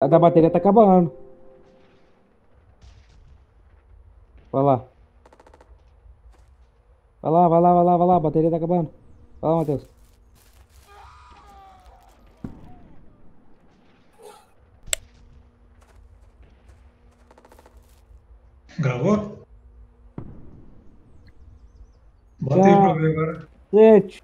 A da bateria tá acabando. Vai lá. Vai lá, vai lá, vai lá, vai lá. A bateria tá acabando. Vai lá, Matheus. Gravou? Bota aí pra ver agora. Gente.